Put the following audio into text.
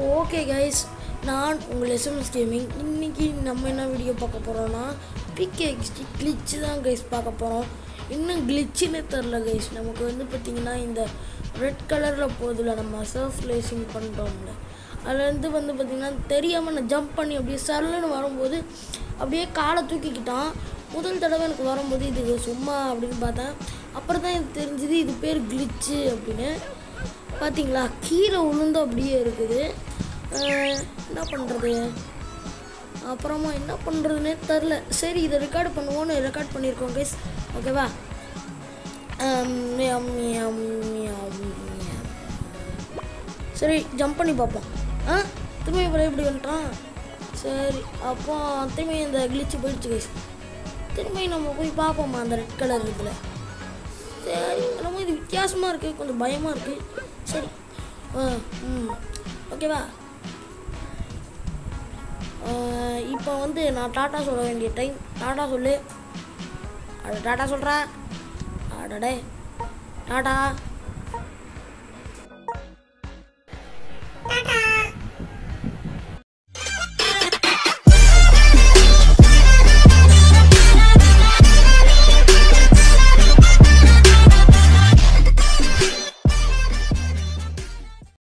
Okay guys நான் உங்கள் SMS gaming இன்றைக்கி நம்ம என்ன வீடியோ பார்க்க போகிறோன்னா பிகேஎக்ஸ்டி கிளிச்சு தான் கைஸ் பார்க்க போகிறோம் இன்னும் கிளிச்சுன்னு தெரில கைஸ் நமக்கு வந்து பார்த்திங்கன்னா இந்த ரெட் கலரில் போதில் நம்ம சர்ஃப் லேசிங் பண்ணுறோம்ல அதுலேருந்து வந்து பார்த்திங்கன்னா தெரியாமல் நான் ஜம்ப் பண்ணி அப்படியே சல்லுன்னு வரும்போது அப்படியே காலை தூக்கிக்கிட்டான். முதல் தடவை எனக்கு வரும்போது இது சும்மா அப்படின்னு பார்த்தேன். அப்புறம் தான் எனக்கு தெரிஞ்சுது இது பேர் கிளிச்சு அப்படின்னு. பார்த்தீங்களா கீழே உளுந்து அப்படியே இருக்குது. என்ன பண்ணுறது அப்புறமா என்ன பண்ணுறதுனே தெரில. சரி இதை ரெக்கார்டு பண்ணுவோன்னு ரெக்கார்ட் பண்ணியிருக்கோம் கைஸ் ஓகேவா சரி ஜம்ப் பண்ணி பார்ப்போம். ஆ? திரும்பி இப்போ எப்படி வந்துட்டான்? சரி அப்போ திரும்பி இந்த கிளிச்சு போயிடுச்சு கைஸ் திரும்பி நம்ம போய் பார்ப்போமா அந்த ரெட் கலர் இதில்? சரி நம்ம இது வித்தியாசமாக இருக்குது கொஞ்சம் பயமாக இருக்குது சரி. ம். ஓகேவா? இப்போ வந்து நான் டாட்டா சொல்ல வேண்டிய டைம் டாட்டா சொல்லு. அட டாட்டா சொல்கிறேன் அடடே. டாட்டா.